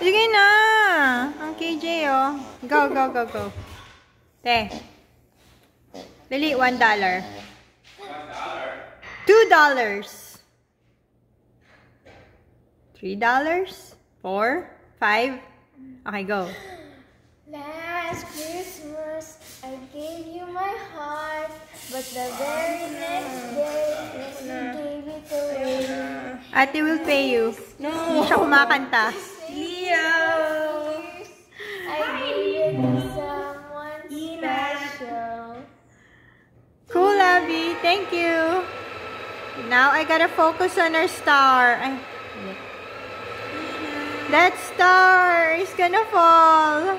Sige na. Ang KJ, oh. Go, go, go, go. Te. Dali, one dollar. Two dollars. Three dollars. Four. Five. Okay, go. Last Christmas, I gave you my heart, but the very next day, you gave it away. Ate will pay you. Hindi siya kumakanta. Leo! I gave someone. Cool, Abby. Thank you. Now I gotta focus on our star. That star is gonna fall.